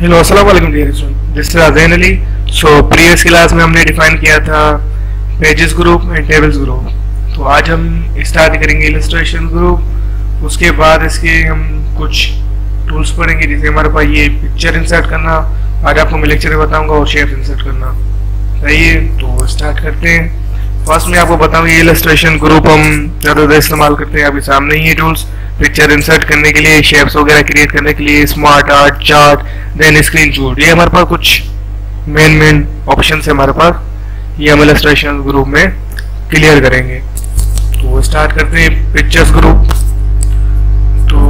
Hello अस्सलाम वालेकुम dear student this is अजैन अली सो प्रीवियस क्लास में हमने डिफाइन किया था pages group and tables group तो आज हम स्टार्ट करेंगे इलस्ट्रेशन ग्रुप उसके बाद इसके हम कुछ टूल्स पढ़ेंगे, जैसे हमारे पास ये पिक्चर इंसर्ट करना। आज आपको मैं लेक्चर में बताऊँगा और शेप इंसर्ट करना। सही तो स्टार्ट करते हैं। फ़र्स्ट में आपको बताऊँ, ये इलस्ट्रेशन ग्रुप हम ज़्यादा इस्तेमाल करते हैं। अभी सामने ही ये टूल्स पिक्चर इंसर्ट करने के लिए शेप्स वगैरह क्रिएट करने के लिए smart art chart then screenshot ये हमारे पास कुछ मेन मेन ऑप्शन है हमारे पास। ये हम इलस्ट्रेशन ग्रुप में क्लियर करेंगे। तो स्टार्ट करते हैं पिक्चर्स ग्रुप तो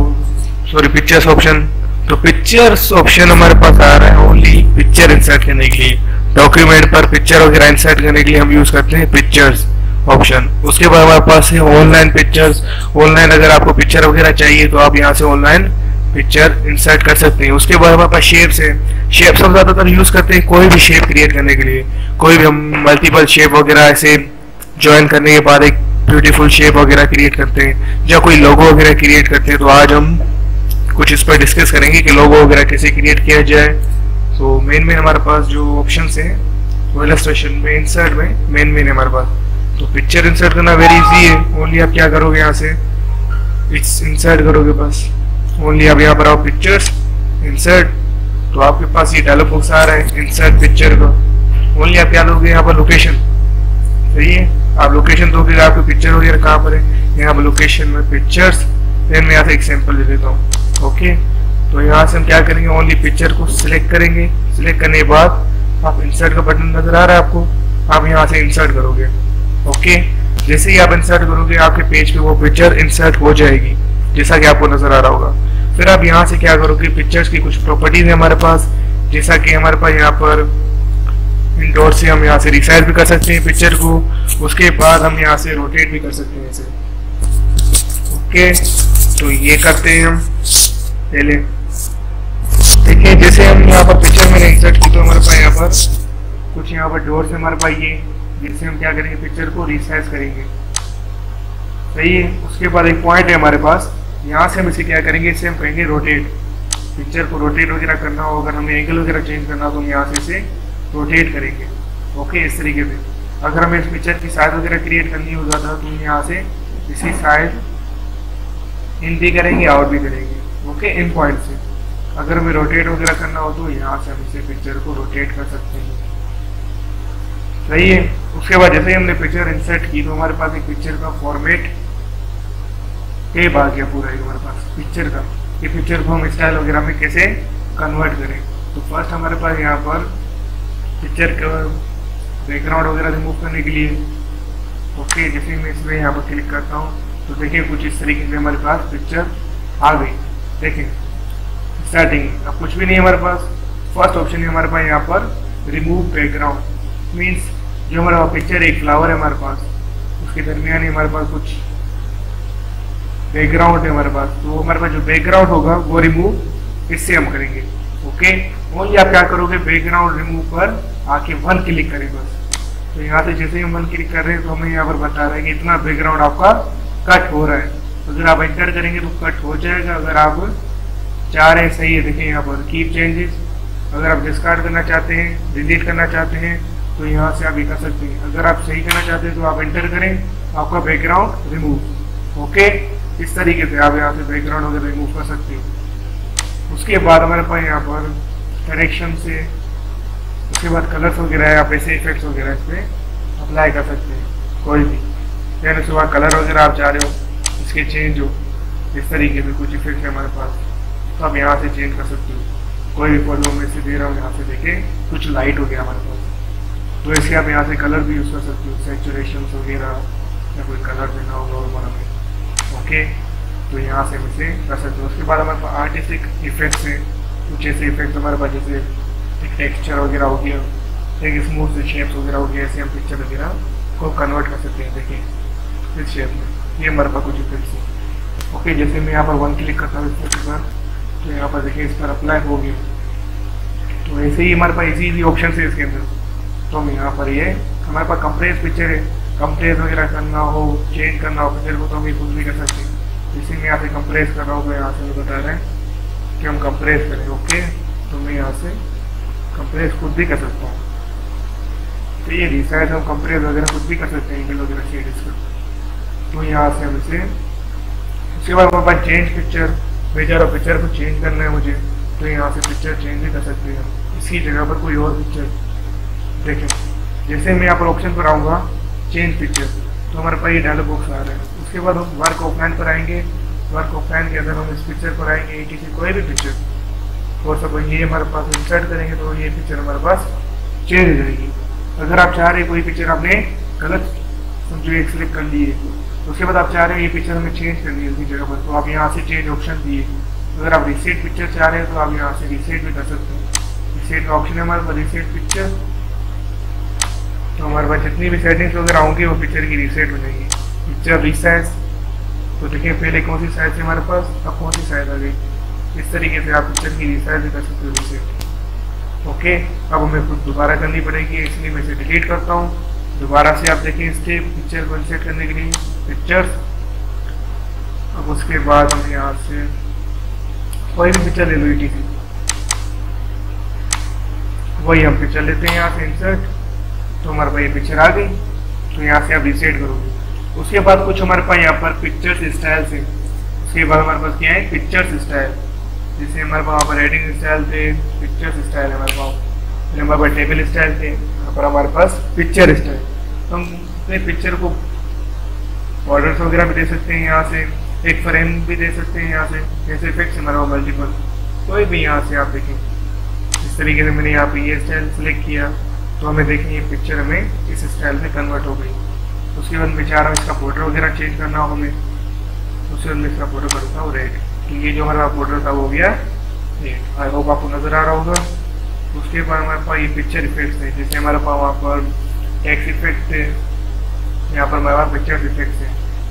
सॉरी पिक्चर्स ऑप्शन तो पिक्चर्स ऑप्शन हमारे पास आ रहा है ओनली पिक्चर इंसर्ट करने के लिए। डॉक्यूमेंट पर पिक्चर वगैरह इंसर्ट करने के लिए हम यूज़ करते हैं पिक्चर्स ऑप्शन उसके बाद हमारे पास है ऑनलाइन पिक्चर्स ऑनलाइन अगर आपको पिक्चर वगैरह चाहिए तो आप यहाँ से ऑनलाइन पिक्चर इंसर्ट कर सकते हैं। उसके बाद हमारे पास शेप्स है। शेप्स हम ज़्यादातर यूज़ करते हैं कोई भी शेप क्रिएट करने के लिए। कोई भी हम मल्टीपल शेप वगैरह ऐसे ज्वाइन करने के बाद एक ब्यूटीफुल शेप वगैरह क्रिएट करते हैं। या कोई लोगो वगैरह क्रिएट करते हैं तो आज हम कुछ इस पर डिस्कस करेंगे कि लोगो वगैरह कैसे क्रिएट किया जाए। तो मेन मेन हमारे पास जो ऑप्शन है, वो इलस्ट्रेशन में इंसर्ट में मेन मेन हमारे पास। तो पिक्चर इंसर्ट करना वेरी इजी है। ओनली आप क्या करोगे यहाँ से? इंसर्ट करोगे बस। ओनली आप यहाँ पर आओ पिक्चर्स इंसर्ट तो आपके पास ये डायलॉग बॉक्स आ रहा है इंसर्ट पिक्चर का। ओनली आप क्या लोगे यहाँ पर लोकेशन सही है? आप लोकेशन दोगे, आपके पिक्चर वगैरह कहाँ पर है? यहाँ पर लोकेशन में पिक्चर्स देन मैं यहाँ से एग्ज़ाम्पल दे देता हूँ। ओके तो यहाँ से हम क्या करेंगे? ओनली पिक्चर को सिलेक्ट करेंगे। सिलेक्ट करने के बाद आप इंसर्ट का बटन नज़र आ रहा है आपको। आप यहाँ से इंसर्ट करोगे। ओके जैसे ही आप इंसर्ट करोगे, आपके पेज पे वो पिक्चर इंसर्ट हो जाएगी, जैसा कि आपको नज़र आ रहा होगा। फिर आप यहाँ से क्या करोगे पिक्चर्स की कुछ प्रॉपर्टीज़ है हमारे पास, जैसा कि हमारे पास यहाँ पर इंडोर से हम यहाँ से रिसाइज भी कर सकते हैं पिक्चर को, उसके बाद हम यहाँ से रोटेट भी कर सकते हैं इसे। ओके तो ये करते हैं हम, पहले। देखिए, जैसे हम यहाँ पर पिक्चर में इंसर्ट की तो हमारे पास यहाँ पर कुछ यहाँ पर डोर से हमारे पास, ये जिससे हम क्या करेंगे? पिक्चर को रिसाइज करेंगे। सही है? उसके बाद एक पॉइंट है हमारे पास। यहाँ से हम इसे क्या करेंगे? इसे हम कहेंगे रोटेट पिक्चर को रोटेट वगैरह करना हो, अगर हमें एंगल वगैरह चेंज करना हो तो हम यहाँ से इसे रोटेट करेंगे। ओके इस तरीके से। अगर हमें इस पिक्चर की साइज़ वगैरह क्रिएट करनी हो ज़्यादा तो हम यहाँ से इसी साइज़ इन भी करेंगे आउट भी करेंगे। ओके इन पॉइंट से। अगर हमें रोटेट वगैरह करना हो तो यहाँ से हम इसे पिक्चर को रोटेट कर सकते हैं। सही है। उसके बाद जैसे ही हमने पिक्चर इंसर्ट की तो हमारे पास एक पिक्चर का फॉर्मेट टेप आ गया पूरा एक हमारे पास पिक्चर का। ये पिक्चर को हम स्टाइल वगैरह में कैसे कन्वर्ट करें? तो फ़र्स्ट हमारे पास यहाँ पर पिक्चर का बैकग्राउंड वगैरह रिमूव करने के लिए। ओके जैसे मैं इसमें यहाँ पर क्लिक करता हूँ तो देखिए कुछ इस तरीके से हमारे पास पिक्चर आ गई। देखिए स्टार्टिंग अब कुछ भी नहीं हमारे पास। फ़र्स्ट ऑप्शन है हमारे पास यहाँ पर रिमूव बैकग्राउंड मीन्स जो हमारा पिक्चर एक फ्लावर है हमारे पास। उसके दरमियान ही हमारे पास कुछ बैकग्राउंड है हमारे पास। तो हमारे पास जो बैकग्राउंड होगा, वो रिमूव इससे हम करेंगे। ओके ओनली आप क्या करोगे? बैकग्राउंड रिमूव पर आके वन क्लिक करें बस। तो यहाँ से जैसे ही हम वन क्लिक कर रहे हैं तो हमें यहाँ पर बता रहा है कि इतना बैकग्राउंड आपका कट हो रहा है। अगर आप एंटर करेंगे तो कट हो जाएगा। अगर आप चाह रहे हैं, सही है देखें यहाँ पर कीप चेंजेस अगर आप डिस्कार्ड करना चाहते हैं डिलीट करना चाहते हैं तो यहाँ से आप ये कर सकते हैं। अगर आप सही करना चाहते हैं तो आप एंटर करें, आपका बैकग्राउंड रिमूव ओके इस तरीके से आप यहाँ से बैकग्राउंड वगैरह रिमूव कर सकते हो। उसके बाद हमारे पास यहाँ पर करेक्शन से, उसके बाद कलर्स वगैरह आप ऐसे इफेक्ट्स वगैरह इस अप्लाई कर सकते हैं। कोई भी। यानी उसके बाद कलर वगैरह आप चाह रहे हो, इसके चेंज हो, इस तरीके से कुछ इफ़ेक्ट है हमारे पास। तो आप यहाँ से चेंज कर सकते हो। कोई भी फ़ोटो में से दे रहा हूँ, यहाँ से देखें। कुछ लाइट हो गया हमारे पास। तो ऐसे आप यहाँ से कलर भी यूज़ कर सकते हो सेचुरेशन वगैरह, या कोई कलर देना होगा और हमें ओके तो यहाँ से हम इसे कर सकते हो। उसके बाद हमारे पास आर्टिस्टिक इफेक्ट्स हैं, कुछ ऐसे इफ़ेक्ट हमारे पास जैसे एक टेक्सचर वगैरह हो गया, एक स्मूथ शेप्स वगैरह हो गया, ऐसे हम पिक्चर वगैरह को कन्वर्ट कर सकते हैं देखिए इस शेप में। ये हमारे पास कुछ इफेक्ट्स हैं। ओके जैसे मैं यहाँ पर वन क्लिक करता हूँ इस पर तो यहाँ पर देखिए इस पर अप्लाई हो गया। तो ऐसे ही हमारे पास इजी इजी ऑप्शन है इसके अंदर। तो हम यहाँ पर ये हमारे पास कंप्रेस पिक्चर है कंप्रेस वगैरह करना हो चेंज करना हो पिक्चर को तो हम ये कुछ भी कर सकते हैं इसी में यहाँ से कंप्रेस कर रहा हूँ यहाँ से बता रहे हैं कि हम कंप्रेस करें ओके तो मैं यहाँ से कंप्रेस खुद भी कर सकता हूँ तो ये रिसाइज हम कंप्रेस वगैरह खुद भी कर सकते हैं एंगल वगैरह शेड इसका तो यहाँ से हम इसे उसके बाद हमारे पास चेंज पिक्चर बेचारा पिक्चर को चेंज करना है मुझे तो यहाँ से पिक्चर चेंज भी कर सकते हैं इसी जगह पर कोई और पिक्चर देखें जैसे मैं यहाँ पर ऑप्शन पर आऊँगा चेंज पिक्चर तो हमारे पास ये डायलॉग बॉक्स आ रहा है। उसके बाद हम वर्क ऑफलाइन पर आएँगे। वर्क ऑफलाइन के अंदर हम इस पिक्चर पर आएँगे किसी कोई भी पिक्चर और सब ये हमारे पास इंसर्ट करेंगे तो ये पिक्चर हमारे पास चेंज हो जाएगी। अगर आप चाह रहे कोई पिक्चर आपने गलत जो एक सिलेक्ट कर लिए, उसके बाद आप चाह रहे हैं ये पिक्चर हमें चेंज करनी है उसी जगह पर तो आप यहाँ से चेंज ऑप्शन दिए। अगर आप रिसेट पिक्चर चाह रहे हैं तो आप यहाँ से रिसेट भी कर सकते हैं। रिसेट ऑप्शन है हमारे पास रिसेट पिक्चर तो हमारे पास जितनी भी सेटिंग्स वगैरह होंगी, वो पिक्चर की रीसेट हो जाएगी। पिक्चर रिसाइज तो देखिए पहले कौन सी साइज़ थी हमारे पास, अब कौन सी साइज़ आ गई। इस तरीके से आप पिक्चर की रिसाइज भी कर सकते हो रीसेट ओके अब हमें खुद दोबारा करनी पड़ेगी, इसलिए मैं इसे डिलीट करता हूँ। दोबारा से आप देखें इसके पिक्चर को इंसेट करने के लिए पिक्चर्स अब उसके बाद हम यहाँ से कोई भी पिक्चर ले लो ई वही हम पिक्चर लेते हैं यहाँ से इंसर्ट तो हमारे पास ये पिक्चर आ गई तो यहाँ से आप रिसेट करोगे। उसके बाद कुछ हमारे पास यहाँ पर पिक्चर्स स्टाइल से उसके बाद हमारे पास क्या है? पिक्चर्स स्टाइल जैसे हमारे पास वहाँ पर एडिंग स्टाइल थे पिक्चर्स स्टाइल हमारे पास। फिर हमारे पास टेबल स्टाइल थे, यहाँ पर हमारे पास पिक्चर स्टाइल तो हम अपने पिक्चर को बॉर्डर्स वगैरह भी दे सकते हैं यहाँ से। एक फ्रेम भी दे सकते हैं यहाँ से। जैसे इफेक्ट्स हमारे पास मल्टीपल कोई भी यहाँ से आप देखें। इस तरीके से मैंने यहाँ पे ये स्टाइल सेलेक्ट किया। तो हमें देखें ये पिक्चर हमें, इस स्टाइल में कन्वर्ट हो गई। उसके बाद मैं चाह रहा हूँ इसका बॉर्डर वगैरह चेंज करना हो हमें। उसके बाद मैं इसका बॉर्डर करता हूँ रेड तो ये जो हमारा बॉर्डर था वो गया रेड आई होप आपको नज़र आ रहा होगा। उसके बाद हमारे पास ये पिक्चर इफेक्ट्स है। जैसे हमारे पास वहाँ पर टैक्स इफ़ेक्ट है। यहाँ पर हमारे पास पिक्चर इफेक्ट्स है।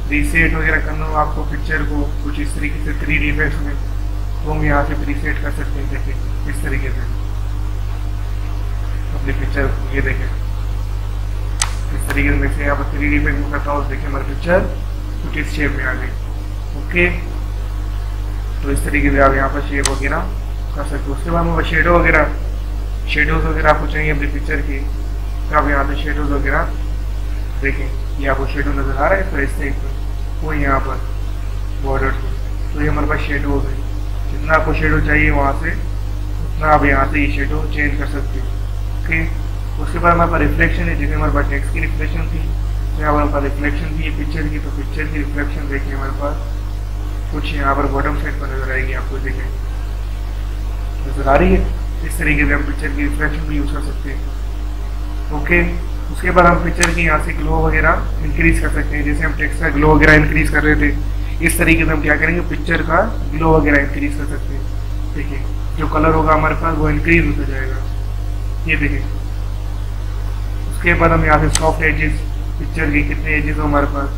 रीसेट वगैरह करना हो आपको पिक्चर को, कुछ इस तरीके से थ्री डी इफेक्ट्स में तो हम यहाँ से रीसेट कर सकते हैं। देखिए, इस तरीके से। अपनी पिक्चर ये देखें। इस तरीके से यहाँ पर थ्री डी में करता हूँ देखें हमारी पिक्चर कुछ इस शेप में आ गई। ओके तो इस तरीके से आप यहाँ पर शेप वगैरह कर सकते हो। उसके बाद में शेडो वगैरह शेडोज वगैरह आपको चाहिए अपनी पिक्चर की तो आप यहाँ पे शेडोज वगैरह देखें ये आपको शेडो नज़र आ रहा है तो इस टाइप वो यहाँ पर बॉर्डर तो ये हमारे पास शेडो हो। गई जितना आपको शेडो चाहिए वहाँ से, उतना आप यहाँ से ये शेडो चेंज कर सकते हो। ओके उसके बाद हमारे पास रिफ्लेक्शन है, जिसमें हमारे पास टेक्स की रिफ्लेक्शन थी। पर हमारे पास रिफ्लेक्शन थी पिक्चर की तो पिक्चर की रिफ्लेक्शन देखिए हमारे पास। कुछ यहाँ पर बॉटम साइड पर नज़र आएगी आपको देखें। नज़र आ रही है? इस तरीके से हम पिक्चर की रिफ्लेक्शन भी यूज़ कर सकते हैं। ओके उसके बाद हम पिक्चर की यहाँ से ग्लो वगैरह इंक्रीज कर सकते हैं। जैसे हम टेक्स्ट का ग्लो वगैरह इंक्रीज कर रहे थे, इस तरीके से हम क्या करेंगे? पिक्चर का ग्लो वगैरह इंक्रीज कर सकते हैं। देखिए, जो कलर होगा हमारे पास, वो इंक्रीज होता जाएगा। ये देखिए। उसके बाद हम यहाँ से सॉफ्ट एजेस पिक्चर के कितने एजेस हो हमारे पास?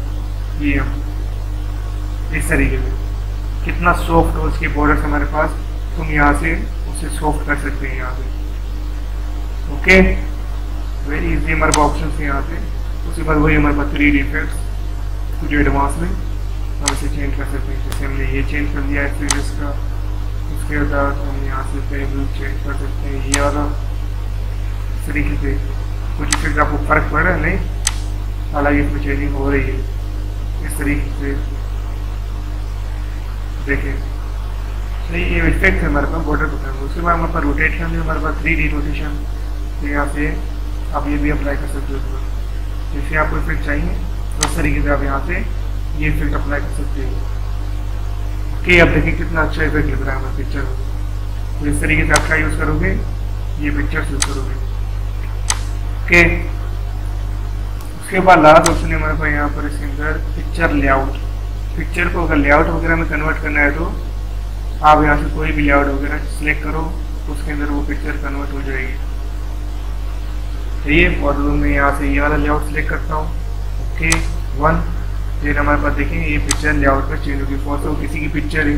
ये हम, इस तरीके से। कितना सॉफ्ट हो उसके बॉर्डर हमारे पास? तुम यहाँ से उसे सॉफ्ट कर सकते हैं यहाँ से। ओके वेरी इजी हमारे पास ऑप्शन है यहाँ से। उसके बाद वही हमारे पास थ्री इफेक्ट्स जो एडवांस में। हम इसे चेंज कर सकते हैं। जैसे हमने ये चेंज कर दिया है का। उसके बाद हम यहाँ से टेबल चेंज कर सकते हैं। ये वाला। तरीके से कुछ इफ़ेक्ट आपको फ़र्क पड़ रहा है नहीं हालाँकि इसमें चेंजिंग हो रही है इस तरीके से देखिए सही ये इफ़ेक्ट है हमारे पास बॉर्डर को। उसके बाद हमारे पास रोटेशन है हमारे पास थ्री डी रोटेशन यहाँ से आप ये भी अप्लाई कर सकते हो। जैसे आपको इफ़ेक्ट चाहिए तो उस तरीके से आप यहाँ से ये इफ़ेक्ट अप्लाई कर सकते हो। कि आप देखिए कितना अच्छा इफ़ेक्ट लग रहा है हमारे पिक्चर तो इस तरीके से आप क्या यूज़ करोगे, ये पिक्चर्स यूज़ करोगे। ओके उसके बाद लास्ट ऑप्शन है हमारे पास यहाँ पर इसके अंदर पिक्चर लेआउट पिक्चर को अगर लेआउट वगैरह में कन्वर्ट करना है तो आप यहाँ से कोई भी लेआउट वगैरह सिलेक्ट करो, उसके अंदर वो पिक्चर कन्वर्ट हो जाएगी। है और मैं यहाँ से ये वाला लेआउट सिलेक्ट करता हूँ। ओके वन फिर हमारे पास देखें ये पिक्चर लेआउट पर चेंज होगी। फ़ोटो किसी की पिक्चर है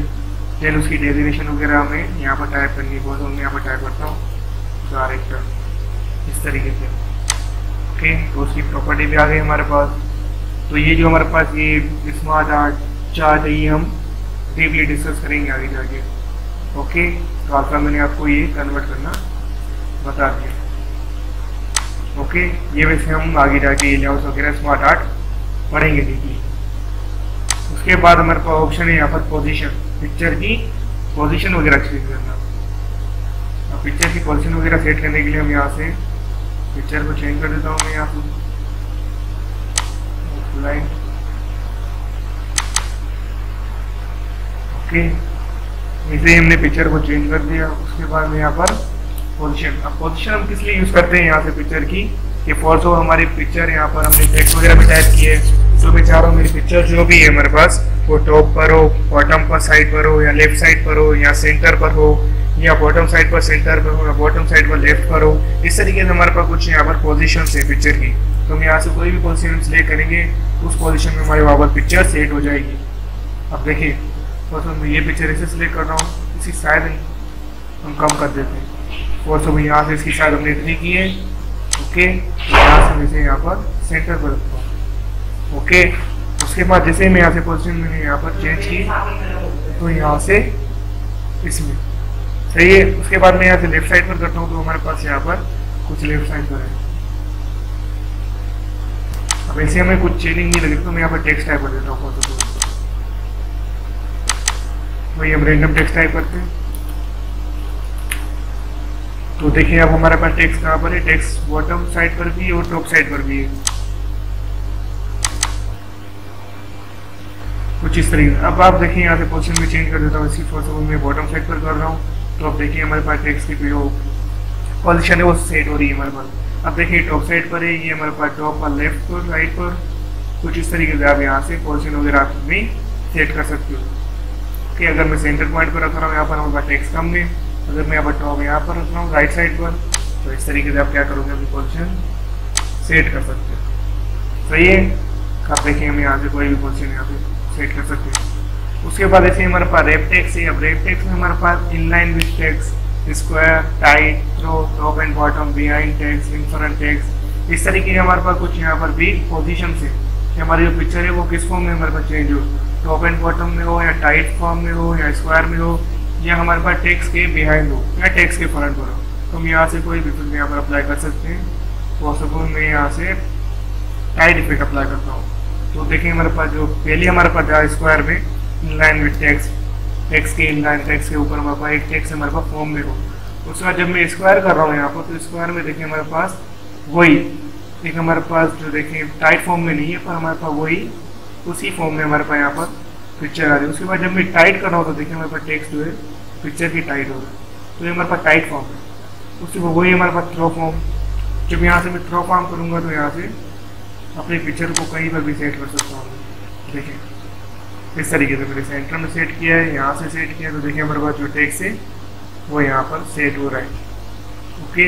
देन उसकी डेजिनेशन वगैरह हमें यहाँ पर टाइप करनी है। फ़ोटो मैं यहाँ पर टाइप करता हूँ। डायरेक्टर इस तरीके से। ओके तो उसकी प्रॉपर्टी भी आ गई हमारे पास। तो ये जो हमारे पास ये स्मार्ट आर्ट चार्ट है ये हम डीपली डिस्कस करेंगे आगे जाके। ओके तो अल्फ़ा मैंने आपको ये कन्वर्ट करना बता दिया। ओके ये वैसे हम आगे जाके ये लेआउट वगैरह स्मार्ट आर्ट पढ़ेंगे देखिए उसके बाद हमारे पास ऑप्शन है यहाँ पर पोजीशन पिक्चर की पोजीशन वगैरह चेंज करना। पिक्चर की पोजीशन वगैरह सेट करने के लिए हम यहाँ से पिक्चर को चेंज कर देता हूँ मैं यहाँ से लाइन। ओके। इसे हमने पिक्चर को चेंज कर दिया। उसके बाद में यहाँ पर पोजीशन अब पोजीशन हम किस लिए यूज़ करते हैं यहाँ से पिक्चर की? कि फॉर हमारी पिक्चर यहाँ पर हमने टेक्स्ट वगैरह में टाइप किए तो मैं चाह रहा हूँ मेरी पिक्चर जो भी है हमारे पास, वो टॉप पर हो बॉटम पर साइड पर हो, या लेफ़्ट साइड पर हो, या सेंटर पर हो या बॉटम साइड पर सेंटर पर हो या बॉटम साइड पर लेफ़्ट पर हो, इस तरीके से हमारे पास कुछ यहाँ पर पोजिशन है पिक्चर की। तो हम यहाँ से कोई भी पोजिशन सिलेक्ट करेंगे, उस पोजिशन में हमारी वहाँ पर पिक्चर सेट हो जाएगी। अब देखिए और मैं ये पिक्चर इसे सिलेक्ट कर रहा हूँ इसी शायद हम कम कर देते हैं। और तो यहाँ से इसकी शायद हमने इतनी की है ओके तो यहाँ से इसे यहाँ पर सेंटर पर रखता हूँ ओके उसके बाद जैसे मैं यहाँ से पोजिशन मैंने यहाँ पर चेंज की तो यहाँ से इसमें सही है, उसके बाद मैं यहाँ से लेफ़्ट साइड पर करता हूँ तो हमारे पास यहाँ पर कुछ लेफ़्ट साइड पर है। अब ऐसे हमें कुछ चेंजिंग नहीं लगी तो मैं यहाँ पर टेक्स्ट टाइप कर देता हूँ वही हम रेंडम टेक्स्ट टाइप करते हैं। तो देखिए अब हमारे पास टेक्स्ट कहाँ पर है? टेक्स्ट बॉटम साइड पर भी और टॉप साइड पर भी है। कुछ इस तरीके अब आप देखिए यहाँ से पोजिशन में चेंज कर देता हूँ, इसी फोर मैं बॉटम साइड पर कर रहा हूँ। तो अब देखिए हमारे पास टेक्स्ट की जो पॉजिशन है, वो सेट हो रही है हमारे पास। अब देखिए टॉप साइड पर है, ये हमारे पास टॉप पर लेफ़्ट पर राइट पर। कुछ इस तरीके से आप यहाँ से पोजिशन वगैरह आप भी सेट कर सकते हो। कि अगर मैं सेंटर पॉइंट पर रख रहा हूँ, यहाँ पर हमारे पास टेक्स्ट कम है। अगर मैं यहाँ पर टॉप यहाँ पर रख रहा हूँ राइट साइड पर तो इस तरीके से आप क्या करोगे, अपनी पोजिशन सेट कर सकते हो। सही है? आप देखिए, हम यहाँ से कोई भी पोजिशन यहाँ पे सेट कर सकते हैं। उसके बाद ऐसे हमारे पास रेप टेक्स है। अब रेप टेक्स में हमारे पास in line with text square tight through top and bottom behind text in front text इस तरीके के हमारे पास कुछ यहाँ पर भी पोजिशन है कि हमारी जो पिक्चर है वो किस फॉर्म में हमारे पास चेंज हो? टॉप एंड बॉटम में हो या टाइट फॉर्म में हो या स्क्वायर में हो या हमारे पास टेक्स के बिहाइंड हो या टेक्स के फ्रंट पर हो। तो हम यहाँ से कोई भी फ़िल्म यहाँ पर अप्लाई कर सकते हैं। सपोज़ मैं यहाँ से टाइट इफ़ेक्ट अप्लाई करता हूँ। तो देखिए हमारे पास जो पहले हमारे पास स्क्वायर में in line with text text के इन लाइन, टेक्स के ऊपर हमारे पास एक टेक्स हमारे पास फॉर्म में हो। उसके बाद जब मैं स्क्वायर कर रहा हूँ यहाँ पर तो स्क्वायर में देखिए हमारे पास वही, एक हमारे पास जो देखिए टाइट फॉर्म में नहीं है, पर हमारे पास वही, उसी फॉर्म में हमारे पास यहाँ पर पिक्चर आ रही है। उसके बाद जब मैं टाइट कर रहा हूँ तो देखिए हमारे पास टेक्स्ट जो है पिक्चर की टाइट हो रहा है। तो ये हमारे पास टाइट फॉर्म है। उसके बाद वही हमारे पास थ्रो फॉर्म जब यहाँ से मैं थ्रो फॉर्म करूँगा तो यहाँ से अपने पिक्चर को कहीं पर भी सेट कर सकता हूँ। देखिए। इस तरीके से मैंने सेंटर में सेट किया है, यहाँ से सेट किया है तो देखिए हमारे पास जो टेक्स है, वो यहाँ पर सेट हो रहा है। ओके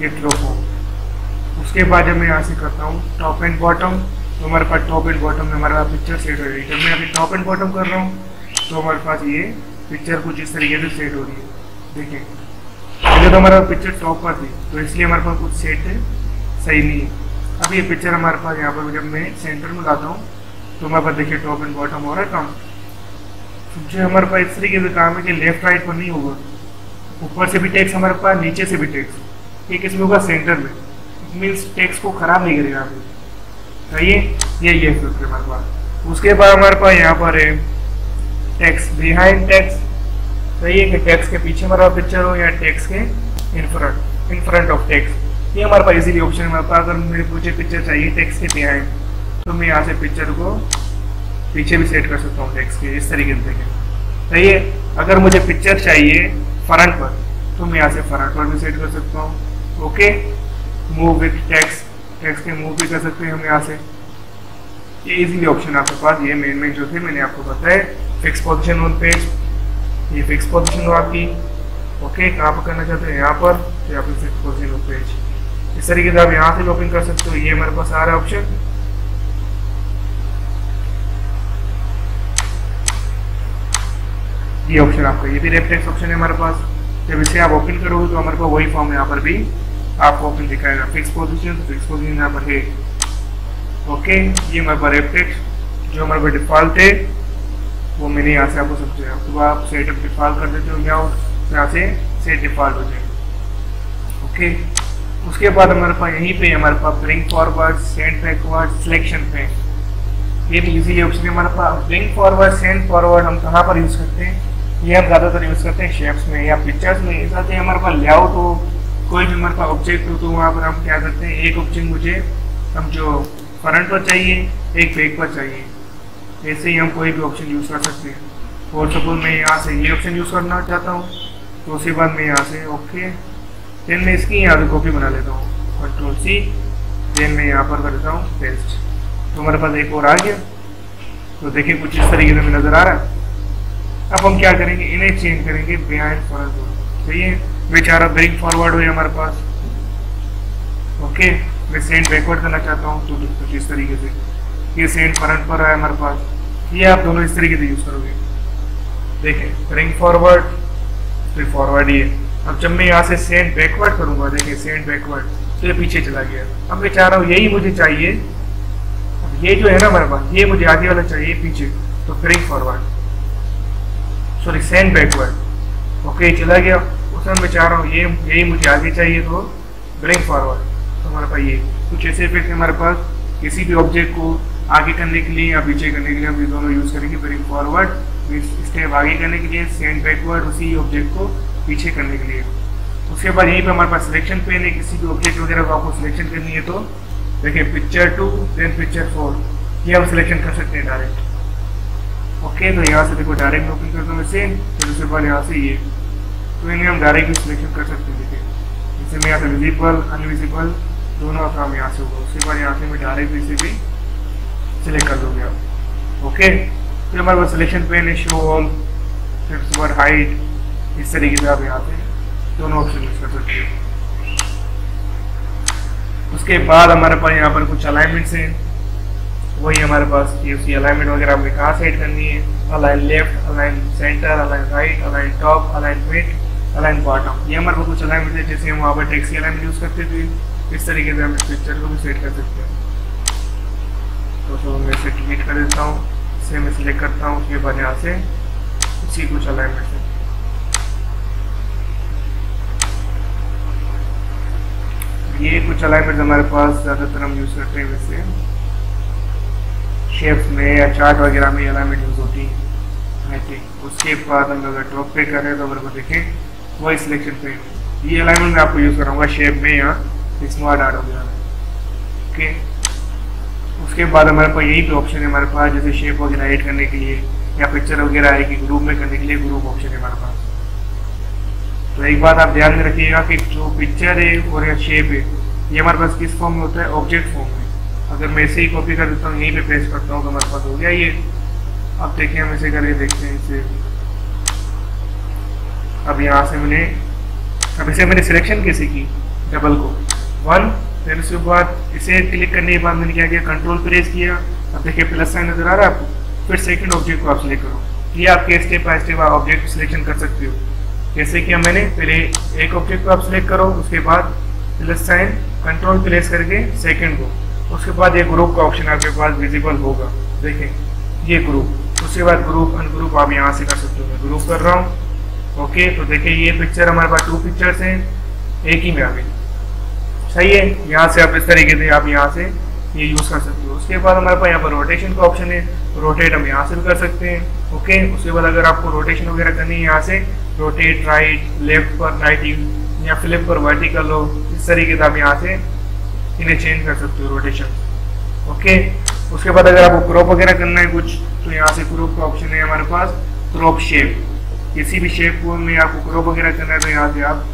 ये थ्रो फॉर्म उसके बाद जब मैं यहाँ से करता हूँ टॉप एंड बॉटम तो हमारे पास टॉप एंड बॉटम में हमारे पास पिक्चर सेट हो रही है। जब मैं अभी टॉप एंड बॉटम कर रहा हूँ तो हमारे पास ये पिक्चर कुछ इस तरीके से सेट हो रही है। देखिए, पहले तो हमारा पिक्चर टॉप पर थी तो इसलिए हमारे पास कुछ सेट है सही नहीं है। अब ये पिक्चर हमारे पास यहाँ पर जब मैं सेंटर में लाता हूँ तो हमारे पास देखिए टॉप एंड बॉटम हो रहा है काम जो हमारे पास इस तरीके से काम है कि लेफ़्ट राइट पर नहीं होगा। ऊपर से भी टैक्स हमारे पास, नीचे से भी टैक्स एक इसमें होगा सेंटर में। मीन्स टैक्स को खराब नहीं करेगा आप सही है ये ये फ़िल्टर हमारे पास उसके बाद हमारे पास यहाँ पर है टैक्स बिहाइंड टैक्स सही है कि टैक्स के पीछे हमारा पिक्चर हो या टैक्स के in front in front of text ये हमारे पास इजीली ऑप्शन है। हमारे पास अगर मुझे पिक्चर चाहिए टैक्स के बिहाइंड तो मैं यहाँ से पिक्चर को पीछे भी सेट कर सकता हूँ टेक्स के, इस तरीके से देखें। सही है अगर मुझे पिक्चर चाहिए फ्रंट पर तो मैं यहाँ से फ्रंट पर भी सेट कर सकता हूँ। Okay move with text text के मूव भी कर सकते हैं हम यहाँ से। ये इजीली ऑप्शन आपके पास, ये मेन मेन जो थे, मैंने आपको बताया। फिक्स पोजिशन ऑन पेज ये फिक्स पोजिशन हो आपकी। ओके कहाँ पर करना चाहते हैं? यहाँ पर तो यहाँ फिक्स पोजिशन ऑन पेज इस तरीके से आप यहाँ से ओपन कर सकते हो। ये हमारे पास आ रहा ऑप्शन ये ऑप्शन आपका, ये भी रेफरेंस ऑप्शन है हमारे पास। जब इसे आप ओपन करोगे तो हमारे पास वही फॉर्म यहाँ पर भी आपको ओपन दिखाएगा। फिक्स पोजिशन फिक्स पोजिशन यहाँ पर है। ओके ये हमारे पास रेफटेक्स जो हमारे पास डिफ़ॉल्ट है, वो मैंने यहाँ से आपको समझाया तो आप सेटअप डिफ़ॉल्ट कर देते हो या यहाँ से सेट डिफ़ॉल्ट हो जाए ओके उसके बाद हमारे पास यहीं पे हमारे पास bring forward send backward selection पे। ये भी इजी ऑप्शन है हमारे पास। ब्रिंग फॉरवर्ड सेंड फॉरवर्ड हम कहाँ पर यूज़ करते हैं? ये हम ज़्यादातर यूज़ करते हैं शेप्स में या पिक्चर्स में। इस ही हमारे पास लेआउट हो, कोई भी हमारे पास ऑब्जेक्ट हो तो वहाँ पर हम क्या करते हैं, एक ऑब्जेक्ट मुझे, हम जो फ्रंट पर चाहिए, एक बैक पर चाहिए। ऐसे ही हम कोई भी ऑप्शन यूज़ कर सकते हैं। और सपोज़ मैं यहाँ से ये ऑप्शन यूज़ करना चाहता हूँ तो उसके बाद मैं यहाँ से ओके देन मैं इसकी यहाँ से कॉपी बना लेता हूँ। कंट्रोल सी देन मैं यहाँ पर कर देता हूँ पेस्ट तो हमारे पास एक और आ गया। तो देखिए कुछ इस तरीके से नज़र आ रहा है। अब हम क्या करेंगे? इन्हें चेंज करेंगे बिहाइंड फॉरवर्ड सही है बेचारा ब्रेक फॉरवर्ड हुई हमारे पास. ओके मैं सेंड बैकवर्ड करना चाहता हूँ तो कुछ इस तरीके से. ये सेंड फ्रंट पर है हमारे पास. ये आप दोनों इस तरीके से यूज़ करोगे. देखें ब्रिंग फॉरवर्ड फिर फॉरवर्ड ये. अब जब मैं यहाँ से सेंड बैकवर्ड करूँगा देखिए सेंड बैकवर्ड तो ये पीछे चला गया. अब मैं चाह रहा हूँ, यही मुझे चाहिए. अब ये जो है ना हमारे पास, ये मुझे आगे वाला चाहिए पीछे. तो bring forward sorry send backward okay चला गया। उसमें मैं चाह रहा हूँ, ये, यही मुझे आगे चाहिए तो ब्रिंग फॉरवर्ड तो हमारे पास ये। कुछ ऐसे इफ़ेक्ट हमारे पास। किसी भी ऑब्जेक्ट को आगे करने के लिए या पीछे करने के लिए हम ये दोनों यूज़ करेंगे ब्रिंग फॉरवर्ड स्टेप आगे करने के लिए सेंड बैकवर्ड उसी ऑब्जेक्ट को पीछे करने के लिए। उसके बाद यहीं पर हमारे पास सिलेक्शन पेन है। किसी भी ऑब्जेक्ट वगैरह को आपको सिलेक्शन करनी है तो देखिए picture two then picture four ये हम सिलेक्शन कर सकते हैं डायरेक्ट ओके तो यहाँ से देखो डायरेक्ट ओपन करता हूँ इसे फिर उसके बाद यहाँ से ये। तो इन्हें हम डायरेक्ट भी सिलेक्शन कर सकते हैं, देखिए। जैसे मैं यहाँ से विजिबल अनविजिबल दोनों का काम यहाँ से होगा। उसके बाद यहाँ से मैं डायरेक्ट इसे भी सिलेक्ट कर दोगे। आप ओके, फिर हमारे पास सिलेक्शन पेन है शो ऑल फिर उसके बाद हाइट इस तरीके से आप यहाँ से दोनों ऑप्शन यूज़ कर सकते हो। उसके बाद हमारे पास यहाँ पर कुछ अलाइनमेंट्स हैं। वही हमारे पास ये उसकी अलाइनमेंट वगैरह हमें कहाँ सेट करनी है? Align left align centre align right align top align mid align bottom ये हमारे पास कुछ अलाइनमेंट है जैसे हम वहाँ पर टेक्सी अलाइनमेंट यूज़ करते थे। इस तरीके से हम इस पिक्चर को भी सेट कर सकते हैं। तो, तो मैं इसे डिलीट कर देता हूँ इसे मैं सिलेक्ट करता हूँ उसके बाद यहाँ से इसी कुछ अलाइनमेंट है। ये कुछ अलाइनमेंट हमारे पास ज़्यादातर हम यूज़ करते हैं वैसे। शेप्स में या चार्ट वगैरह में अलाइनमेंट यूज़ होती है। थिंक उसके बाद हम अगर टॉप पे कर तो अगर को देखें। वही सिलेक्शन पे। ये अलाइनमेंट मैं आपको यूज़ कराऊँगा शेप में या स्मार्ट आर्ट वगैरह में। ओके उसके बाद हमारे पास यही पे ऑप्शन है हमारे पास, जैसे शेप वगैरह एड करने के लिए या पिक्चर वगैरह आएगी ग्रुप में करने के लिए ग्रुप ऑप्शन है हमारे पास। तो एक बात आप ध्यान में रखिएगा कि जो पिक्चर है और या शेप है, ये हमारे पास किस फॉर्म में होता है? ऑब्जेक्ट फॉर्म अगर मैं इसे ही कॉपी कर देता हूँ, यहीं पे पेस्ट करता हूँ तो हमारे पास हो गया ये। अब देखिए हम इसे करके देखते हैं इसे। अब यहाँ से मैंने, अब इसे मैंने सिलेक्शन कैसे की? डबल को। वन फिर उसके बाद इसे क्लिक करने के बाद मैंने क्या किया? कंट्रोल प्रेस किया। अब देखिए प्लस साइन नज़र आ रहा है आपको। फिर सेकंड ऑब्जेक्ट को आप सिलेक्ट करो। ये आपके स्टेप बाय स्टेप आप ऑब्जेक्ट सिलेक्शन कर सकते हो। जैसे कि मैंने, पहले एक ऑब्जेक्ट को आप सिलेक्ट करो, उसके बाद प्लस साइन कंट्रोल प्लेस करके सेकेंड को। उसके बाद ये ग्रुप का ऑप्शन आपके पास विजिबल होगा। देखें, ये ग्रुप उसके बाद ग्रुप अनग्रुप आप यहाँ से कर सकते हो। मैं ग्रुप कर रहा हूँ। ओके तो देखिए ये पिक्चर हमारे पास टू पिक्चर्स हैं। एक ही में आ गई। सही है, यहाँ से आप इस तरीके से आप यहाँ से ये यूज़ कर सकते हो। उसके बाद हमारे पास यहाँ पर रोटेशन का ऑप्शन है। रोटेट हम यहाँ से भी कर सकते हैं। ओके उसके बाद अगर आपको रोटेशन वगैरह करनी है यहाँ से रोटेट राइट लेफ़्ट पर राइट या फ्लिप पर वर्टिकल हो, इस तरीके से आप यहाँ से इन्हें चेंज कर सकते हो रोटेशन ओके उसके बाद अगर आपको क्रॉप वगैरह करना है कुछ तो यहाँ से क्रॉप का ऑप्शन है हमारे पास क्रॉप शेप किसी भी शेप को में आपको क्रॉप वगैरह करना है तो यहाँ से आप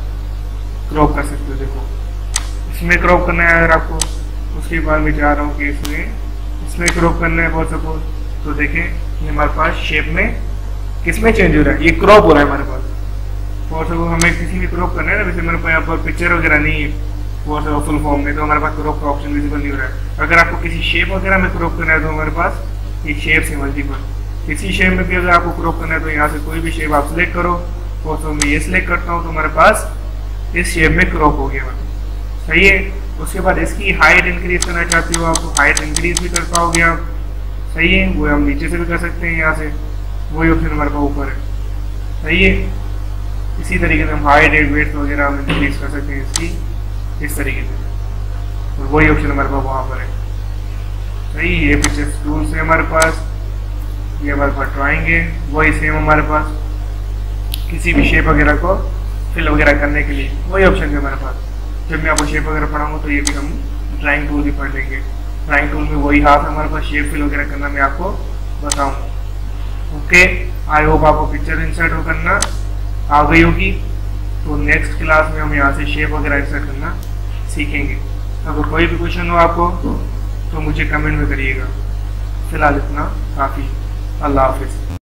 क्रॉप कर सकते हो, देखो। इसमें क्रॉप करना है अगर आपको, उसके बाद मैं चाह रहा हूँ कि इसमें इसमें क्रॉप करना है बहुत सपोज़ तो देखें, ये हमारे पास शेप में किसमें चेंज हो रहा है? ये क्रॉप हो रहा है हमारे पास। और सपोज़ हमें किसी भी क्रॉप करना है ना वैसे मेरे पास यहाँ पर पिक्चर वगैरह नहीं है। वो फुल फॉर्म में तो हमारे पास क्रॉप का ऑप्शन विजिबल नहीं हो रहा है। अगर आपको किसी शेप वगैरह में क्रॉप करना है तो हमारे पास ये शेप है मल्टीपल किसी शेप में भी अगर आपको क्रॉप करना है तो यहाँ से कोई भी शेप आप सिलेक्ट करो, और तो मैं ये सिलेक्ट करता हूँ तो हमारे पास इस शेप में क्रॉप हो गया। सही है? उसके बाद इसकी हाइट इंक्रीज करना चाहते हो आप हाइट इंक्रीज भी कर पाओगे आप। सही है? वो हम नीचे से भी कर सकते हैं, यहाँ से। वही ऑप्शन हमारे पास ऊपर है। सही है? इसी तरीके से हम हाइट एंड वेट वगैरह हम इंक्रीज कर सकते हैं इसकी। इस तरीके से। और वही ऑप्शन हमारे पास वहाँ पर है। सही, ये पिक्चर टूल्स है हमारे पास, ये हमारे पास ड्राइंग है, वही सेम हमारे पास। किसी भी शेप वगैरह को फिल वगैरह करने के लिए, वही ऑप्शन है हमारे पास। जब मैं आपको शेप वगैरह पढ़ाऊँगा तो ये भी हम ड्राइंग टूल भी पढ़ लेंगे। ड्राइंग टूल में वही हाथ हमारे पास शेप फिल वगैरह करना मैं आपको बताऊँगा। ओके आई होप आपको पिक्चर इंसर्ट हो करना। आ गई होगी। तो नेक्स्ट क्लास में हम यहाँ से शेप वगैरह ऐसा करना सीखेंगे। अगर कोई भी क्वेश्चन हो आपको तो मुझे कमेंट में करिएगा। फ़िलहाल इतना। काफ़ी। अल्लाह हाफिज़।